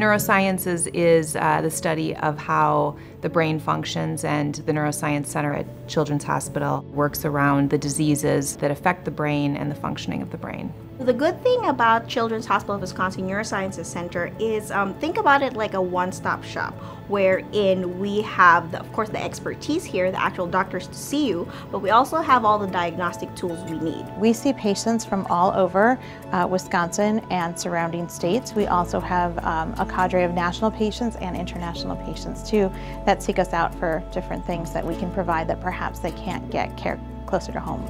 Neurosciences is uh, the study of how the brain functions and the Neuroscience Center at Children's Hospital works around the diseases that affect the brain and the functioning of the brain. The good thing about Children's Hospital of Wisconsin Neurosciences Center is um, think about it like a one-stop shop wherein we have, the, of course, the expertise here, the actual doctors to see you, but we also have all the diagnostic tools we need. We see patients from all over uh, Wisconsin and surrounding states. We also have um, a cadre of national patients and international patients too that seek us out for different things that we can provide that perhaps they can't get care closer to home.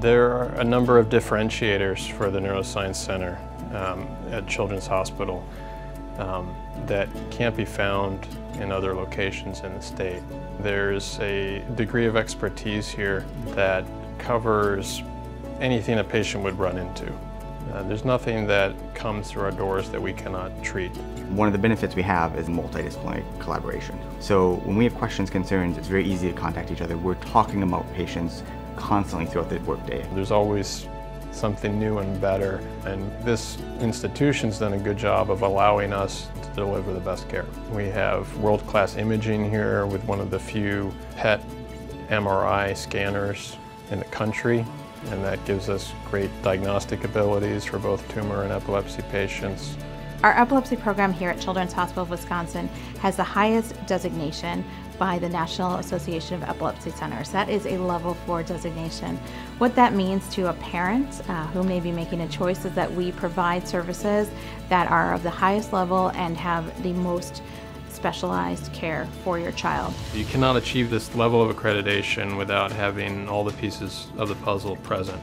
There are a number of differentiators for the Neuroscience Center um, at Children's Hospital um, that can't be found in other locations in the state. There's a degree of expertise here that covers anything a patient would run into. Uh, there's nothing that comes through our doors that we cannot treat. One of the benefits we have is multidisciplinary collaboration. So when we have questions, concerns, it's very easy to contact each other. We're talking about patients constantly throughout the workday. There's always something new and better, and this institution's done a good job of allowing us to deliver the best care. We have world-class imaging here with one of the few PET MRI scanners in the country, and that gives us great diagnostic abilities for both tumor and epilepsy patients. Our epilepsy program here at Children's Hospital of Wisconsin has the highest designation by the National Association of Epilepsy Centers. That is a level four designation. What that means to a parent uh, who may be making a choice is that we provide services that are of the highest level and have the most specialized care for your child. You cannot achieve this level of accreditation without having all the pieces of the puzzle present.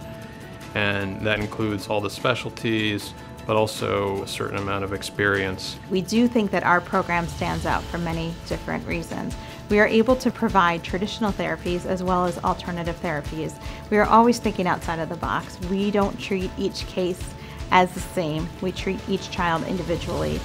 And that includes all the specialties, but also a certain amount of experience. We do think that our program stands out for many different reasons. We are able to provide traditional therapies as well as alternative therapies. We are always thinking outside of the box. We don't treat each case as the same. We treat each child individually.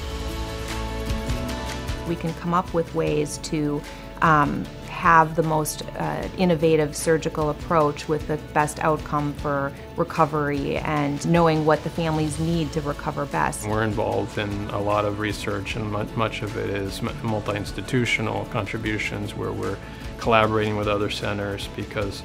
We can come up with ways to um, have the most uh, innovative surgical approach with the best outcome for recovery and knowing what the families need to recover best. We're involved in a lot of research and much of it is multi-institutional contributions where we're collaborating with other centers because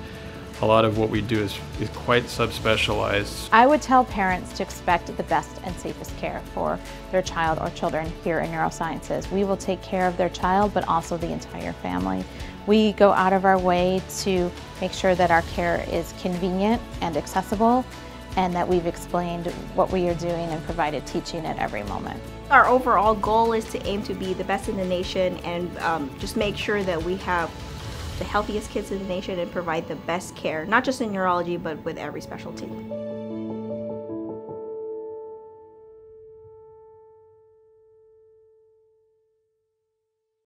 a lot of what we do is, is quite subspecialized. I would tell parents to expect the best and safest care for their child or children here in neurosciences. We will take care of their child but also the entire family. We go out of our way to make sure that our care is convenient and accessible and that we've explained what we are doing and provided teaching at every moment. Our overall goal is to aim to be the best in the nation and um, just make sure that we have the healthiest kids in the nation and provide the best care, not just in neurology, but with every specialty.